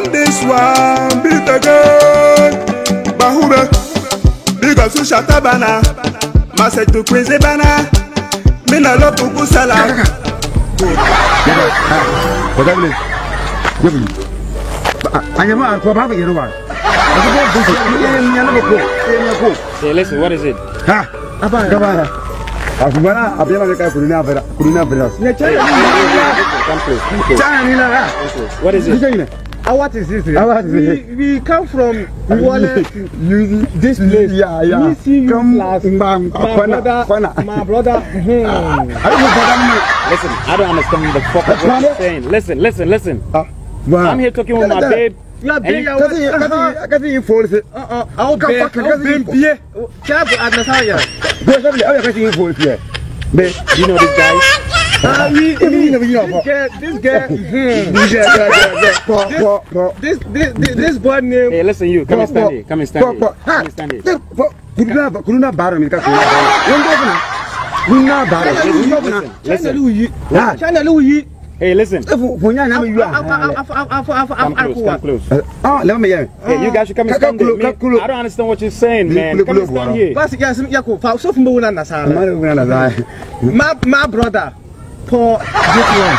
And this one beat again Bahube Big up to Shatabana. Mase to Quincy Bana Mina love to Kusala Whatever Give me Anyama Kwababa Yeruwa Say listen what is it? Ha! Abana Abana akubana abyala leka kulina vera kulina vera ne chana ni la chana ni la what is it? Ni Uh, what is this? Ah, what is we, it? we come from Wale this place. Yeah, yeah. Me see you Come last. Bam. My Kwana. brother, Kwana. my brother. hmm. Ayo badam. Listen, I don't understand the fuck what you're saying. Listen, listen, listen. Ah. I'm here talking with my babe. You are And being your Kasi kasi kasi info se. Uh uh. I'll Come be. back, I'll kasi be info. bie. Chabu adnasaya. Be kasi ayo kasi info se. Be. You know this guy? Ah, we. Ebi ni This yo. girl. This po. This this this this boy name. Hey, listen, you. Come and stand here. Come and stand here. Come and stand here. Kuruna kuruna bara mi ka kuruna bara. Wanda kuna. Kuruna bara. Wanda kuna. Listen, listen. Louis. Hey, listen. Efu funya na mi yu Afu a. afu afu afu Come close, come close. Ah, lema me ye. Hey, you guys should come and stand there. Me- I don't understand what you're saying, man. Come and stand here. Basi ya sim fa so fun bo na nasara. Mara kuna na zai. My my brother. Paul this one.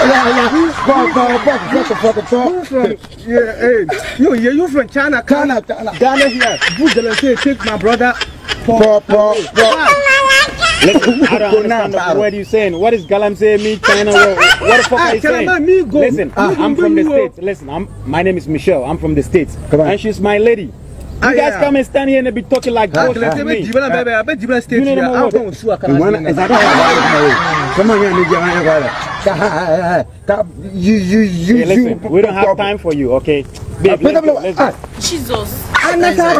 Po po. You from yeah, hey, you yeah, you from China, China, China. Ghana here. Buddha say take my brother. Po po po. Listen, I don't understand the you're saying. What is Galam saying? Me, China? What, what the fuck Ah, are you saying? me go. Listen, Me I'm from the. States. Listen, I'm, my name is Michelle. I'm from the States. Come on. And she's my lady. You Ah, guys yeah. come and stand here and be talking like Ah, bullshit let to me me. jibana baby, I bet jibana state You know here. the I mother- don't sue akara. Mwana ezaka. Kama nya ni jama ya kwala. Ka ka you you you. Hey, listen, we don't have time for you, okay? Babe, let's go, let's go. Jesus. Ana ka